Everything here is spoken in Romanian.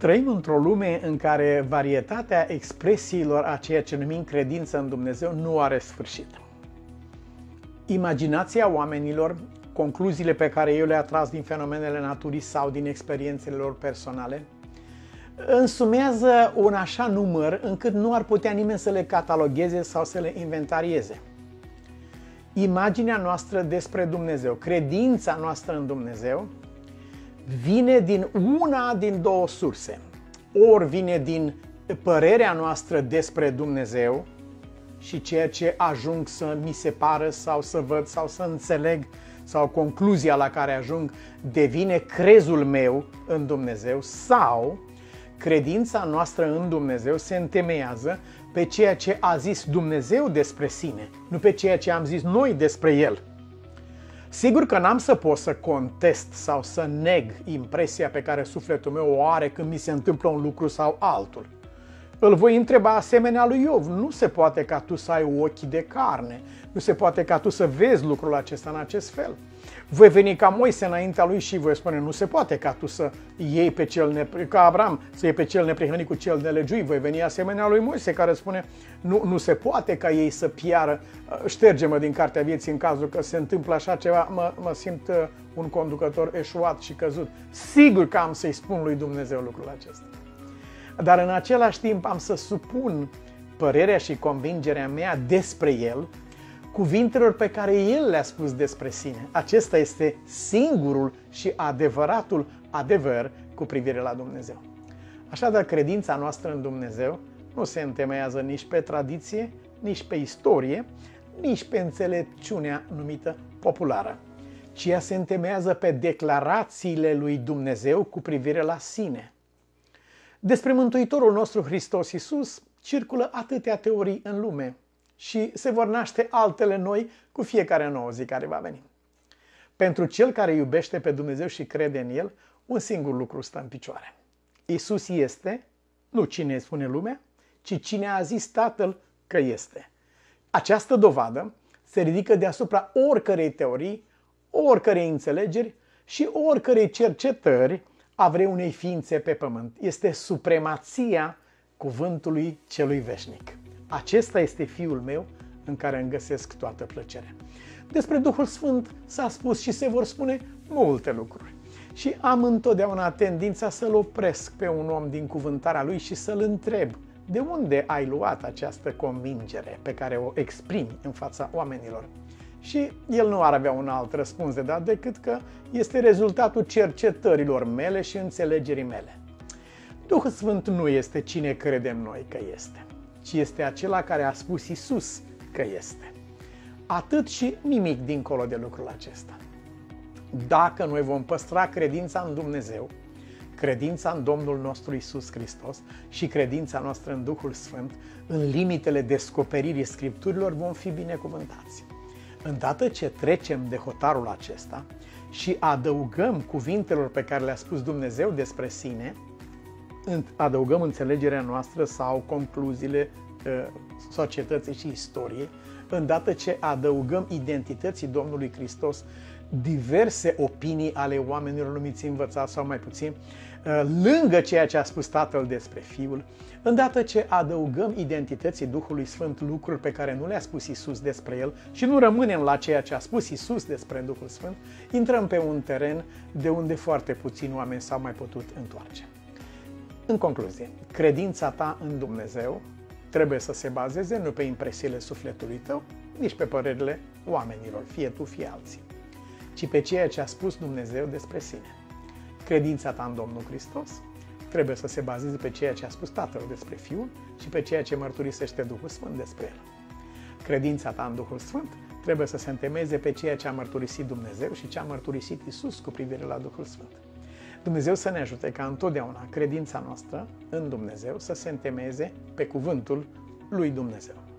Trăim într-o lume în care varietatea expresiilor a ceea ce numim credință în Dumnezeu nu are sfârșit. Imaginația oamenilor, concluziile pe care eu le-a tras din fenomenele naturii sau din experiențele lor personale, însumează un așa număr încât nu ar putea nimeni să le catalogheze sau să le inventarieze. Imaginea noastră despre Dumnezeu, credința noastră în Dumnezeu, vine din una din două surse. Ori vine din părerea noastră despre Dumnezeu și ceea ce ajung să mi se pară sau să văd sau să înțeleg sau concluzia la care ajung devine crezul meu în Dumnezeu sau credința noastră în Dumnezeu se întemeiază pe ceea ce a zis Dumnezeu despre sine, nu pe ceea ce am zis noi despre El. Sigur că n-am să pot să contest sau să neg impresia pe care sufletul meu o are când mi se întâmplă un lucru sau altul. Îl voi întreba asemenea lui Iov. Nu se poate ca tu să ai ochi de carne. Nu se poate ca tu să vezi lucrul acesta în acest fel. Voi veni ca Moise înaintea lui și voi spune, nu se poate ca tu să iei pe cel nepre... ca Abraham să iei pe cel neprihănit cu cel nelegiuit. Voi veni asemenea lui Moise care spune, nu, nu se poate ca ei să piară, șterge-mă din cartea vieții în cazul că se întâmplă așa ceva, mă, mă simt uh, un conducător eșuat și căzut. Sigur că am să-i spun lui Dumnezeu lucrul acesta. Dar în același timp am să supun părerea și convingerea mea despre el cuvintelor pe care el le-a spus despre sine. Acesta este singurul și adevăratul adevăr cu privire la Dumnezeu. Așadar, credința noastră în Dumnezeu nu se întemeiază nici pe tradiție, nici pe istorie, nici pe înțelepciunea numită populară, ci ea se întemeiază pe declarațiile lui Dumnezeu cu privire la sine. Despre Mântuitorul nostru Hristos Iisus circulă atâtea teorii în lume, și se vor naște altele noi cu fiecare nouă zi care va veni. Pentru cel care iubește pe Dumnezeu și crede în El, un singur lucru stă în picioare. Isus este, nu cine spune lumea, ci cine a zis Tatăl că este. Această dovadă se ridică deasupra oricărei teorii, oricărei înțelegeri și oricărei cercetări a vrei unei ființe pe pământ. Este supremația cuvântului celui veșnic. Acesta este Fiul meu în care îmi găsesc toată plăcerea. Despre Duhul Sfânt s-a spus și se vor spune multe lucruri. Și am întotdeauna tendința să-l opresc pe un om din cuvântarea lui și să-l întreb de unde ai luat această convingere pe care o exprimi în fața oamenilor. Și el nu ar avea un alt răspuns de dat decât că este rezultatul cercetărilor mele și înțelegerii mele. Duhul Sfânt nu este cine credem noi că este ci este acela care a spus Isus că este. Atât și nimic dincolo de lucrul acesta. Dacă noi vom păstra credința în Dumnezeu, credința în Domnul nostru Isus Hristos și credința noastră în Duhul Sfânt, în limitele descoperirii Scripturilor, vom fi binecuvântați. Îndată ce trecem de hotarul acesta și adăugăm cuvintelor pe care le-a spus Dumnezeu despre sine, adăugăm înțelegerea noastră sau concluziile uh, societății și istoriei, îndată ce adăugăm identității Domnului Hristos diverse opinii ale oamenilor numiți învățați sau mai puțin, uh, lângă ceea ce a spus Tatăl despre Fiul, îndată ce adăugăm identității Duhului Sfânt lucruri pe care nu le-a spus Isus despre El și nu rămânem la ceea ce a spus Isus despre Duhul Sfânt, intrăm pe un teren de unde foarte puțini oameni s-au mai putut întoarce. În concluzie, credința ta în Dumnezeu trebuie să se bazeze nu pe impresiile sufletului tău, nici pe părerile oamenilor, fie tu, fie alții, ci pe ceea ce a spus Dumnezeu despre sine. Credința ta în Domnul Hristos trebuie să se bazeze pe ceea ce a spus Tatăl despre Fiul și pe ceea ce mărturisește Duhul Sfânt despre El. Credința ta în Duhul Sfânt trebuie să se întemeieze pe ceea ce a mărturisit Dumnezeu și ce a mărturisit Isus cu privire la Duhul Sfânt. Dumnezeu să ne ajute ca întotdeauna credința noastră în Dumnezeu să se întemeieze pe cuvântul lui Dumnezeu.